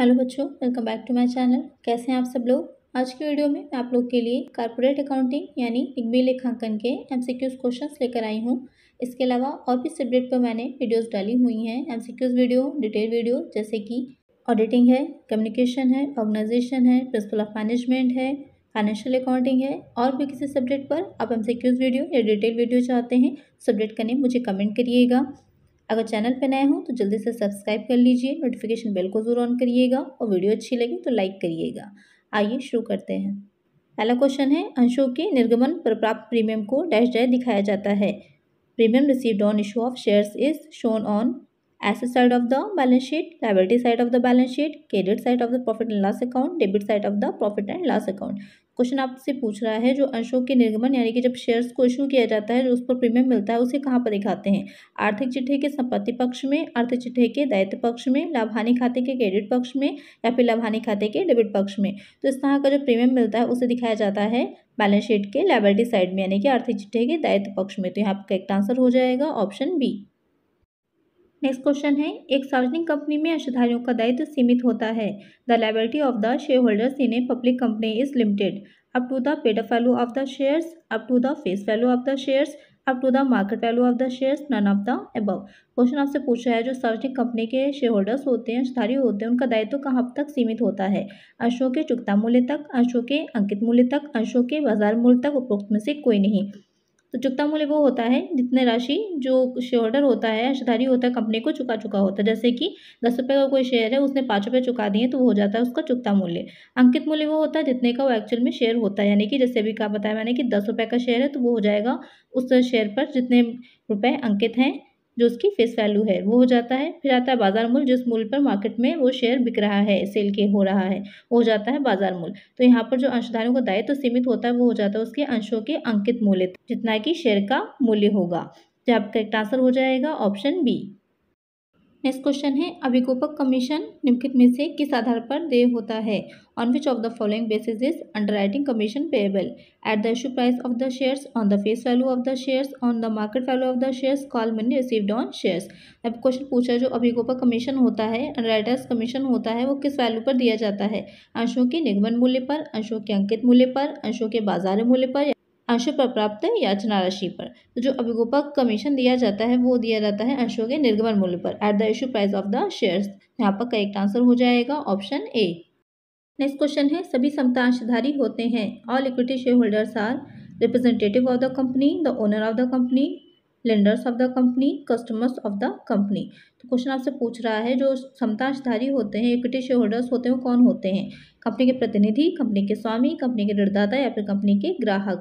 Hello बच्चों welcome back to my channel कैसे हैं आप सब लोग? आज की वीडियो में मैं आप लोग के लिए कॉर्पोरेट अकाउंटिंग यानी निगमी लेखांकन के एमसीक्यूज क्वेश्चंस लेकर आई हूँ। इसके अलावा और भी सब्जेक्ट पर मैंने वीडियोस डाली हुई हैं। एमसीक्यूज वीडियो डिटेल वीडियो जैसे कि ऑडिटिंग है कम्युनिकेशन है ऑर्गेनाइजेशन है प्रिंसिपल ऑफ़ मैनेजमेंट है फाइनेंशियल अकाउंटिंग है, और भी किसी सब्जेक्ट पर आप एम वीडियो या डिटेल वीडियो चाहते हैं सब्जेक्ट का नेम मुझे कमेंट करिएगा। अगर चैनल पर नए हों तो जल्दी से सब्सक्राइब कर लीजिए नोटिफिकेशन बेल को ज़रूर ऑन करिएगा और वीडियो अच्छी लगी तो लाइक करिएगा। आइए शुरू करते हैं। पहला क्वेश्चन है, अंशों के निर्गमन पर प्राप्त प्रीमियम को डैश डैश दिखाया जाता है। Premium received on issue of shares is shown on asset side of the balance sheet liability side of the balance sheet credit side of the profit and loss account debit side of the profit and loss account question आपसे पूछ रहा है, जो अंशों के निर्गमन, यानी कि जब शेयर्स को इशू किया जाता है, जो उस पर प्रीमियम मिलता है, उसे कहाँ पर दिखाते हैं? आर्थिक चिट्ठे के संपत्ति पक्ष में, आर्थिक चिट्ठे के दायित्व पक्ष में, लाभानी खाते के क्रेडिट पक्ष में, या फिर लाभानी खाते के डेबिट पक्ष में? तो इस तरह का जो प्रीमियम मिलता है, उसे दिखाया जाता है बैलेंस शीट के लाइबिलिटी साइड में, यानी कि आर्थिक चिट्ठे के दायित्व पक्ष में। तो यहाँ आपका एक आंसर हो जाएगा, ऑप्शन बी। नेक्स्ट क्वेश्चन है, एक सार्वजनिक कंपनी में अंशधारियों का दायित्व सीमित होता है। The liability of the share holders in a public company is limited up to the paid value of the shares up to the face value of the shares up to the market value of the shares none of the above question आपसे पूछा है, जो सार्वजनिक company के share holders होते हैं, अंशधारी होते हैं, उनका दायित्व कहाँ तक सीमित होता है? अंशों के चुकता मूल्य तक, अंशों के अंकित मूल्य तक, अंशों के बाज़ार मूल्य तक, उपरोक्त में से कोई नहीं। तो चुकता मूल्य वो होता है जितने राशि जो शेयर होता है, अंशधारी होता है कंपनी को चुका चुका होता है। जैसे कि दस रुपये का कोई शेयर है, उसने पाँच रुपये चुका दिए तो वो हो जाता है उसका चुकता मूल्य। अंकित मूल्य वो होता है जितने का वो एक्चुअल में शेयर होता है। यानी कि जैसे अभी कहा, बताया मैंने कि दस रुपये का शेयर है तो वो हो जाएगा उस शेयर पर जितने रुपये अंकित हैं। जो उसकी फेस वैल्यू है, वो हो जाता है। फिर आता है बाज़ार मूल्य, जिस मूल्य पर मार्केट में वो शेयर बिक रहा है सेल के हो रहा है, वो हो जाता है बाज़ार मूल्य। तो यहाँ पर जो अंशधारियों का दायित्व तो सीमित होता है, वो हो जाता है उसके अंशों के अंकित मूल्य, जितना कि शेयर का मूल्य होगा। जब एक आंसर हो जाएगा ऑप्शन बी नेक्स्ट क्वेश्चन है अभिकोपक कमीशन निम्नलिखित में से किस आधार पर देय होता है? On which of the following basis is underwriting commission payable at the issue price of the shares on the face value of the shares on the market value of the shares call money received on shares अब question पूछा जो अभिकोपक commission होता है under commission होता है, वो किस value पर दिया जाता है? अंशों के निगमन मूल्य पर, अंशों के अंकित मूल्य पर, अंशों के बाज़ार मूल्य पर अंशों पर प्राप्त याचना राशि पर। तो जो अभिगोपक कमीशन दिया जाता है, वो दिया जाता है अंशों के निर्गमन मूल्य पर। At the issue price of the shares यहाँ पर करेक्ट आंसर हो जाएगा ऑप्शन ए नेक्स्ट क्वेश्चन है, सभी समता अंशधारी होते हैं। All equity share holders are representative of the company the owner of the company lenders of the company customers of the company तो क्वेश्चन आपसे पूछ रहा है, जो समतांशधारी होते हैं इक्विटी शेयर होल्डर्स होते हैं, वो कौन होते हैं? कंपनी के प्रतिनिधि, कंपनी के स्वामी, कंपनी के ऋणदाता या फिर कंपनी के ग्राहक?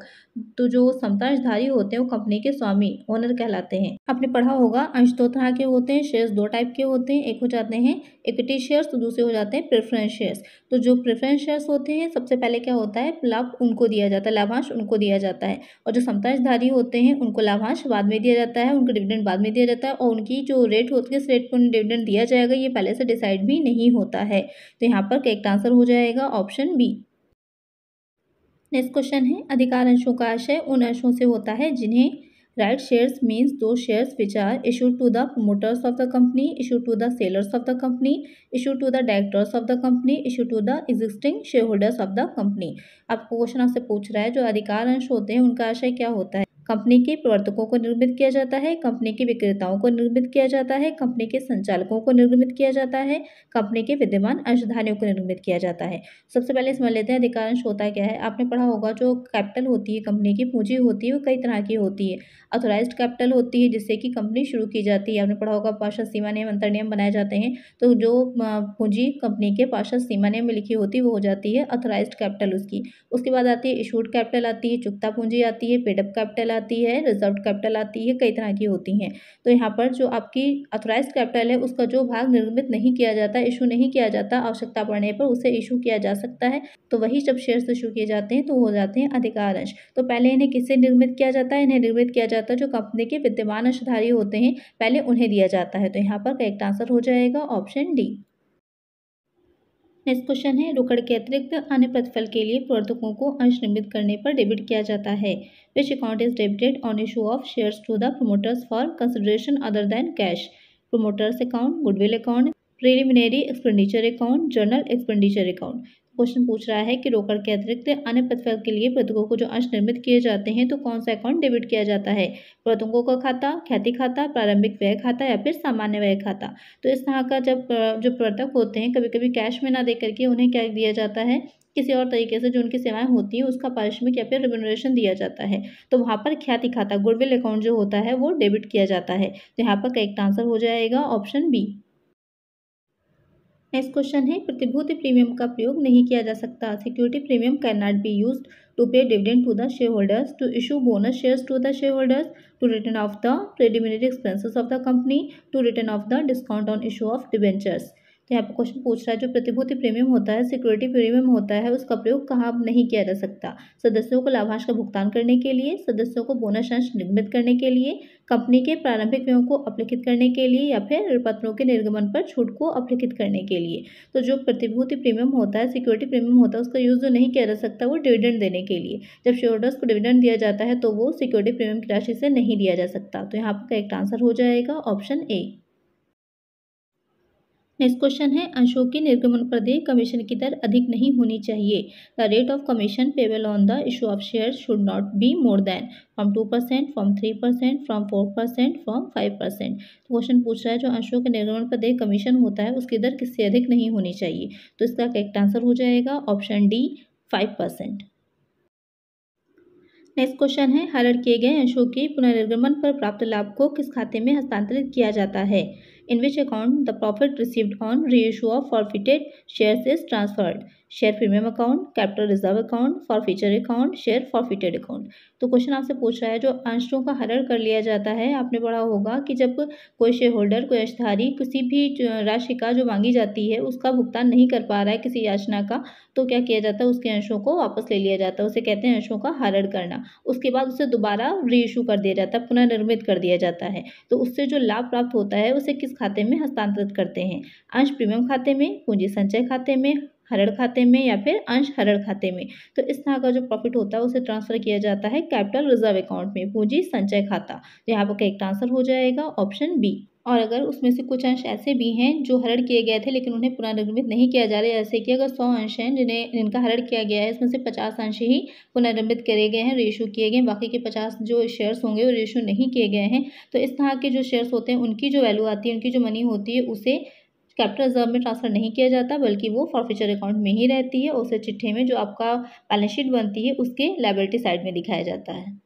तो जो समतांशधारी होते हैं, वो कंपनी के स्वामी ओनर कहलाते हैं। आपने पढ़ा होगा अंश दो तरह के होते हैं शेयर्स दो टाइप के होते हैं, एक हो जाते हैं इक्विटी शेयर्स तो दूसरे हो जाते हैं प्रेफरेंस शेयर्स तो जो प्रेफरेंस शेयर्स होते हैं, सबसे पहले क्या होता है? लाभ उनको दिया जाता है, लाभांश उनको दिया जाता है। और जो समतांशधारी होते हैं, उनको लाभांश बाद में दिया जाता है, उनको डिविडेंड बाद में दिया जाता है, और उनकी जो रेट होती है रेट पर डिविडेंड दिया जाएगा, ये पहले से डिसाइड भी नहीं होता है। तो यहाँ पर करेक्ट आंसर हो जाएगा ऑप्शन बी नेक्स्ट क्वेश्चन है, अधिकार अंशों का आशय उन अंशों से होता है जिन्हें right shares means those shares which are issue to the promoters of the company issue to the sellers of the company issue to the directors of the company issue to the existing share holders of the company आपको question आपसे पूछ रहा है, जो अधिकार अंश होते हैं, उनका आशय क्या होता है? कंपनी के प्रवर्तकों को निर्मित किया जाता है, कंपनी के विक्रेताओं को निर्मित किया जाता है, कंपनी के संचालकों को निर्मित किया जाता है, कंपनी के विद्यमान अंशधारियों को निर्मित किया जाता है। सबसे पहले समझ लेते हैं अधिकांश होता क्या है। आपने पढ़ा होगा जो कैपिटल होती है कंपनी की, पूंजी होती है, वो कई तरह की होती है। अथोराइज कैपिटल होती है, जिससे कि कंपनी शुरू की जाती है। आपने पढ़ा होगा पार्षद सीमा नियम, अंतर नियम बनाए जाते हैं। तो जो पूंजी कंपनी के पार्षद सीमा नियम में लिखी होती है, वो हो जाती है अथोराइज कैपिटल उसकी। उसके बाद आती है इशूड कैपिटल, आती है चुकता पूंजी, आती है पेडअप कैपिटल आती है रिज़र्व कैपिटल आती है, कई तरह की होती हैं। तो यहाँ पर जो आपकी अथोराइज कैपिटल है, उसका जो भाग निर्मित नहीं किया जाता इशू नहीं किया जाता, आवश्यकता पड़ने पर उसे इशू किया जा सकता है। तो वही जब शेयर्स इशू किए जाते हैं तो हो जाते हैं अधिकार अंश। तो पहले इन्हें किससे निर्मित किया जाता है? इन्हें निर्मित किया जाता है जो कंपनी के विद्यमान अंशधारी होते हैं। पहले उन्हें दिया जाता है। तो यहाँ पर करेक्ट आंसर हो जाएगा ऑप्शन डी नेक्स्ट क्वेश्चन है, रोकड़ के अतिरिक्त अन्य प्रतिफल के लिए प्रवर्तकों को अंश निर्मित करने पर डेबिट किया जाता है। Which account is debited on issue of shares to the promoters for consideration other than cash. Promoters account, goodwill account, preliminary expenditure account, journal expenditure account. Question पूछ रहा है कि रोकड़ के अतिरिक्त अन्य प्रतिफल के लिए प्रतुकों को जो अंश निर्मित किए जाते हैं तो कौन सा अकाउंट डेबिट किया जाता है? प्रतुकों का खाता, ख्याति खाता, प्रारंभिक व्यय खाता या फिर सामान्य व्यय खाता? तो इस तरह का जब, जो प्रतक होते हैं कभी कभी कैश में ना दे करके उन्हें क्या दिया जाता है? किसी और तरीके से जो उनकी सेवाएँ होती हैं, उसका पारिश्रमिक या फिर रिम्यूनरेशन दिया जाता है। तो वहाँ पर ख्याति खाता गुडविल अकाउंट जो होता है, वो डेबिट किया जाता है। तो यहाँ पर करेक्ट आंसर हो जाएगा ऑप्शन बी नेक्स्ट क्वेश्चन है, प्रतिभूति प्रीमियम का प्रयोग नहीं किया जा सकता। Security premium can not be use to pay dividend to the share holders to issue bonus shares to the share holders to return of the preliminary expenses of the company, to return of the discount on issue of debentures यहाँ पर question पूछ रहा है, जो प्रतिभूति premium होता है, security premium होता है, उसका प्रयोग कहाँ नहीं किया जा सकता? सदस्यों को लाभांश का भुगतान करने के लिए, सदस्यों को बोनस अंश निर्मित करने के लिए कंपनी के प्रारंभिक व्ययों को अपलिखित करने के लिए, या फिर पत्रों के निर्गमन पर छूट को अपलिखित करने के लिए। तो जो प्रतिभूति प्रीमियम होता है, सिक्योरिटी प्रीमियम होता है, उसका यूज़ जो नहीं किया जा सकता, वो डिविडेंड देने के लिए। जब शेयर होल्डर्स को डिविडेंड दिया जाता है तो वो सिक्योरिटी प्रीमियम की राशि से नहीं दिया जा सकता। तो यहाँ पर करेक्ट आंसर हो जाएगा ऑप्शन ए नेक्स्ट क्वेश्चन है अंशों के निर्गमन पर देय कमीशन की दर अधिक नहीं होनी चाहिए। The rate of commission payable on the issue of share should not be more than from two percent from three percent from four percent from five percent question पूछ रहा है, जो अंशों के निर्गमन पर देय कमीशन होता है, उसकी दर किससे अधिक नहीं होनी चाहिए? तो इसका करेक्ट आंसर हो जाएगा option D five percent next question है हरण किए गए अंशों के पुनर्निर्गमन पर प्राप्त लाभ को किस खाते में हस्तांतरित किया जाता है? In which account the profit received on reissue of forfeited shares is transferred share premium account capital reserve account forfeiture account share forfeited account तो क्वेश्चन आपसे पूछ रहा है, जो अंशों का हरण कर लिया जाता है, आपने पढ़ा होगा कि जब कोई शेयर होल्डर कोई अशधारी किसी भी राशि का जो मांगी जाती है, उसका भुगतान नहीं कर पा रहा है किसी याचना का तो क्या किया जाता है, उसके अंशों को वापस ले लिया जाता है। उसे कहते हैं अंशों का हरण करना। उसके बाद उसे दोबारा री इशू कर दिया जाता है, पुनर्निर्मित कर दिया जाता है। तो उससे जो लाभ प्राप्त होता है, उसे किस खाते में हस्तांतरित करते हैं? अंश प्रीमियम खाते में, पूंजी संचय खाते में हरण खाते में या फिर अंश हरड़ खाते में। तो इस तरह का जो प्रॉफिट होता है, उसे ट्रांसफ़र किया जाता है कैपिटल रिज़र्व अकाउंट में, पूंजी संचय खाता। तो यहाँ पर करेक्ट आंसर हो जाएगा ऑप्शन बी और अगर उसमें से कुछ अंश ऐसे भी हैं जो हरण किए गए थे, लेकिन उन्हें पुनर्निर्मित नहीं किया जा रहा है, जैसे कि अगर सौ अंश हैं, जिन्हें, जिनका हरण किया गया है इसमें से पचास अंश ही पुनर्निर्मित करे गए हैं रेशू किए गए बाकी के पचास जो शेयर्स होंगे, वो रेशू नहीं किए गए हैं। तो इस तरह के जो शेयर्स होते हैं, उनकी जो वैल्यू आती है, उनकी जो मनी होती है, उसे कैपिटल रिज़र्व में ट्रांसफ़र नहीं किया जाता, बल्कि वो फॉरफीचर अकाउंट में ही रहती है। उसे चिट्ठे में जो आपका बैलेंस शीट बनती है, उसके लाइबिलिटी साइड में दिखाया जाता है।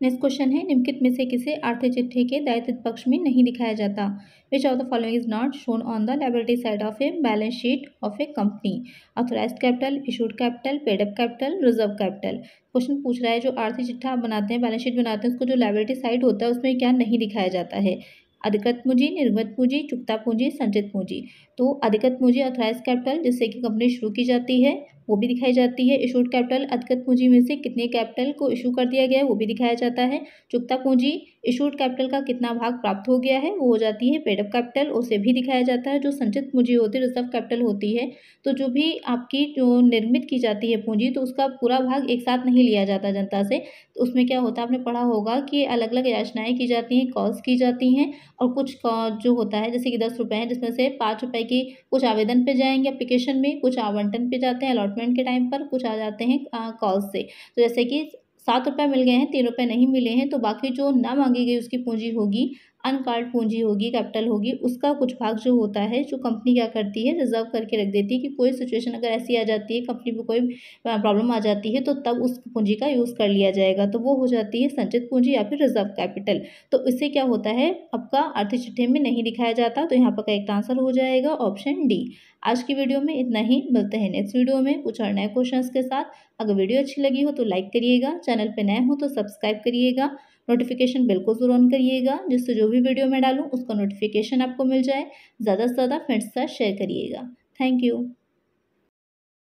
नेक्स्ट क्वेश्चन है, निम्नलिखित में से किसे आर्थिक चिट्ठे के दायित्व पक्ष में नहीं दिखाया जाता? Which of the following is not shown on the liability side of a balance sheet of a company authorise capital issued capital paid up capital reserve capital question पूछ रहा है, जो आर्थिक चिट्ठा आप बनाते हैं बैलेंस शीट बनाते हैं, उसको जो लाइबिलिटी साइड होता है, उसमें क्या नहीं दिखाया जाता है? अधिकृत पूंजी निर्गत पूंजी, चुकता पूंजी, संचित पूंजी। तो अधिकृत पूंजी अथराइज कैपिटल जिससे कि कंपनी शुरू की जाती है वो भी दिखाई जाती है। इशूड कैपिटल अधिकृत पूंजी में से कितने कैपिटल को इशू कर दिया गया है, वो भी दिखाया जाता है। चुकता पूंजी इशूड कैपिटल का कितना भाग प्राप्त हो गया है, वो हो जाती है पेडअप कैपिटल, उसे भी दिखाया जाता है। जो संचित पूंजी होती है, रिज़र्व कैपिटल होती है तो जो भी आपकी जो निर्मित की जाती है पूंजी तो उसका पूरा भाग एक साथ नहीं लिया जाता जनता से। तो उसमें क्या होता है, आपने पढ़ा होगा कि अलग अलग याचनाएँ की जाती हैं कॉल्स की जाती हैं, और कुछ जो होता है, जैसे कि दस रुपये हैं, जिसमें से पाँच रुपये की कुछ आवेदन पे जाएँगे अप्लीकेशन में कुछ आवंटन पे जाते हैं अलॉटमेंट के टाइम पर कुछ आ जाते हैं कॉल से। तो जैसे कि सात रुपये मिल गए हैं, तीन रुपये नहीं मिले हैं तो बाकी जो ना मांगी गई उसकी पूंजी होगी अनकार्ड पूंजी होगी, कैपिटल होगी, उसका कुछ भाग जो होता है, जो कंपनी क्या करती है, रिज़र्व करके रख देती है कि कोई सिचुएशन अगर ऐसी आ जाती है, कंपनी में कोई प्रॉब्लम आ जाती है तो तब उस पूंजी का यूज़ कर लिया जाएगा। तो वो हो जाती है संचित पूंजी या फिर रिज़र्व कैपिटल। तो इससे क्या होता है, आपका आर्थिक चिट्ठे में नहीं दिखाया जाता तो यहाँ पर का एक आंसर हो जाएगा ऑप्शन डी। आज की वीडियो में इतना ही, मिलते हैं नेक्स्ट वीडियो में कुछ और नए क्वेश्चन के साथ। अगर वीडियो अच्छी लगी हो तो लाइक करिएगा, चैनल पर नए हो तो सब्सक्राइब करिएगा। नोटिफिकेशन बिल्कुल ज़रूर ऑन करिएगा, जिससे जो भी वीडियो मैं डालूँ, उसका नोटिफिकेशन आपको मिल जाए। ज़्यादा से ज़्यादा फ्रेंड्स के साथ शेयर करिएगा। Thank you